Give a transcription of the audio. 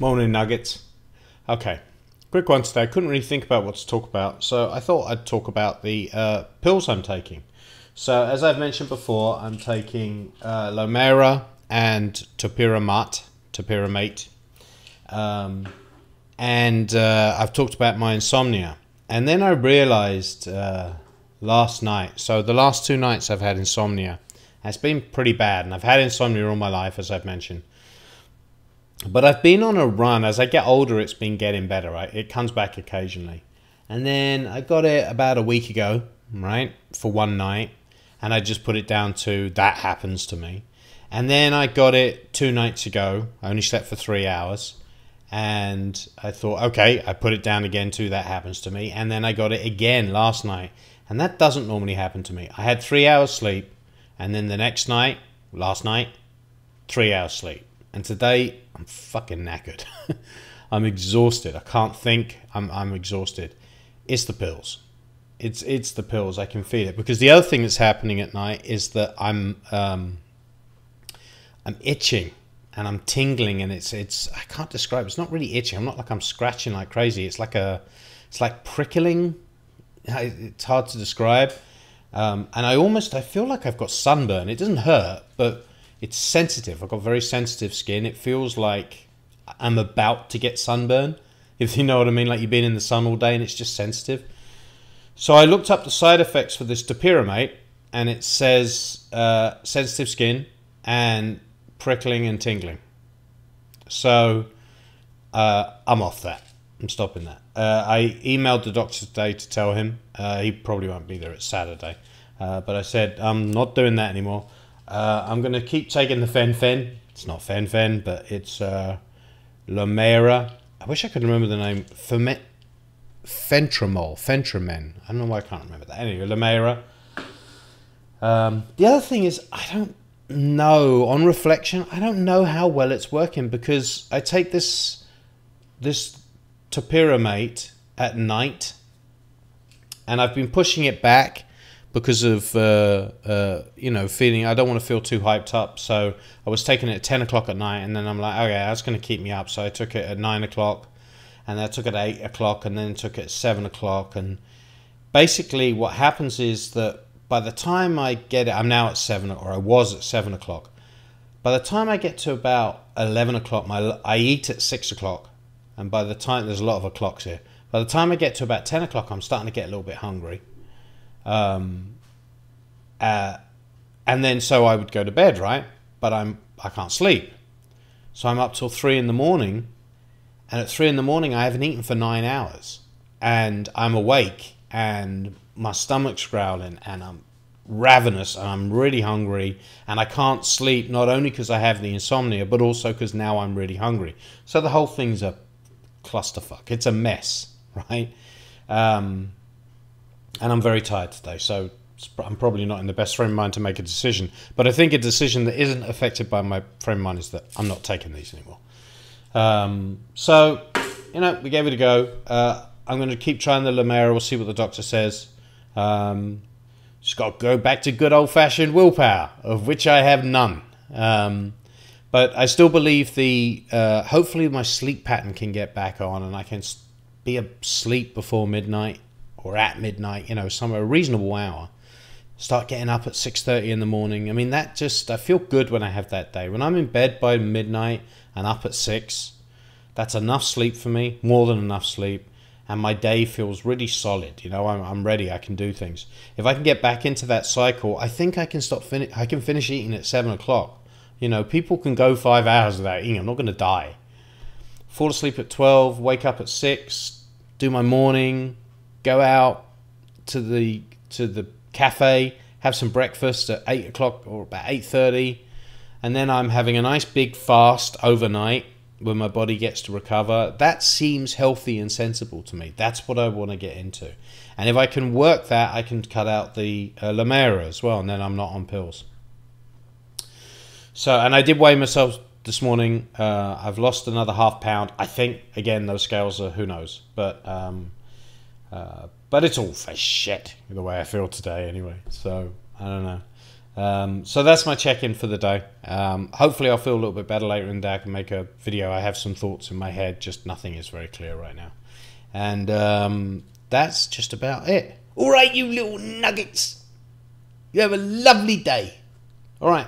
Morning nuggets. Okay, quick one today. I couldn't really think about what to talk about, so I thought I'd talk about the uh, pills I'm taking. So, as I've mentioned before, I'm taking uh, Lomaira and Topiramate, Topiramate, um, and uh, I've talked about my insomnia. And then I realized uh, last night. So the last two nights I've had insomnia. It's been pretty bad, and I've had insomnia all my life, as I've mentioned. But I've been on a run. As I get older, it's been getting better. Right? It comes back occasionally. And then I got it about a week ago, right, for one night. And I just put it down to that happens to me. And then I got it two nights ago. I only slept for three hours. And I thought, okay, I put it down again to that happens to me. And then I got it again last night. And that doesn't normally happen to me. I had three hours sleep. And then the next night, last night, three hours sleep. And today, I'm fucking knackered. I'm exhausted. I can't think. I'm, I'm exhausted. It's the pills. It's it's the pills. I can feel it because the other thing that's happening at night is that I'm um, I'm itching and I'm tingling and it's it's I can't describe. It's not really itching. I'm not like I'm scratching like crazy. It's like a it's like prickling. It's hard to describe. Um, and I almost I feel like I've got sunburn. It doesn't hurt, but it's sensitive. I've got very sensitive skin. It feels like I'm about to get sunburn, if you know what I mean. Like you've been in the sun all day and it's just sensitive. So I looked up the side effects for this topiramate, and it says uh, sensitive skin and prickling and tingling. So uh, I'm off that. I'm stopping that. Uh, I emailed the doctor today to tell him. Uh, he probably won't be there. It's Saturday. Uh, but I said, I'm not doing that anymore. Uh, I'm going to keep taking the fen-phen. It's not fen-phen, but it's uh, Lomaira. I wish I could remember the name. Ferment Fentramol, Fentramen. I don't know why I can't remember that. Anyway, Lomaira. Um, the other thing is, I don't know. On reflection, I don't know how well it's working because I take this this topiramate at night, and I've been pushing it back because of uh, uh, you know feeling I don't want to feel too hyped up. So I was taking it at ten o'clock at night, and then I'm like, okay, that's going to keep me up. So I took it at nine o'clock, and then I took it at eight o'clock, and then took it at seven o'clock. And basically, what happens is that by the time I get it, I'm now at seven, or I was at seven o'clock. By the time I get to about eleven o'clock, my I eat at six o'clock, and by the time there's a lot of o'clocks here. By the time I get to about ten o'clock, I'm starting to get a little bit hungry um, uh, and then so I would go to bed, right? But I'm I can't sleep, so I'm up till three in the morning, and at three in the morning I haven't eaten for nine hours, and I'm awake and my stomach's growling and I'm ravenous and I'm really hungry and I can't sleep not only because I have the insomnia but also because now I'm really hungry. So the whole thing's a clusterfuck. It's a mess, right? Um, and I'm very tired today, so I'm probably not in the best frame of mind to make a decision. But I think a decision that isn't affected by my frame of mind is that I'm not taking these anymore. Um, so, you know, we gave it a go. Uh, I'm going to keep trying the Lomaira. We'll see what the doctor says. Um, just got to go back to good old fashioned willpower, of which I have none. Um, but I still believe the uh, hopefully my sleep pattern can get back on and I can be asleep before midnight or at midnight, you know, somewhere a reasonable hour. Start getting up at 6:30 in the morning. I mean, that just I feel good when I have that day. When I'm in bed by midnight and up at 6, that's enough sleep for me, more than enough sleep, and my day feels really solid. You know, I'm, I'm ready. I can do things. If I can get back into that cycle, I think I can stop. Fin- I can finish eating at seven o'clock. You know, people can go five hours without eating. I'm not going to die. Fall asleep at 12, wake up at 6, do my morning, go out to the to the cafe, have some breakfast at eight o'clock or about eight thirty, and then I'm having a nice big fast overnight when my body gets to recover. That seems healthy and sensible to me. That's what I want to get into, and if I can work that, I can cut out the uh, Lomaira as well, and then I'm not on pills. So, and I did weigh myself this morning. Uh, I've lost another half pound. I think again those scales are who knows, but. Um, uh, but it's all for shit the way I feel today, anyway. So I don't know. Um, so that's my check-in for the day. Um, hopefully, I'll feel a little bit better later in the day. I can make a video. I have some thoughts in my head, just nothing is very clear right now. And um, that's just about it. All right, you little nuggets. You have a lovely day. All right.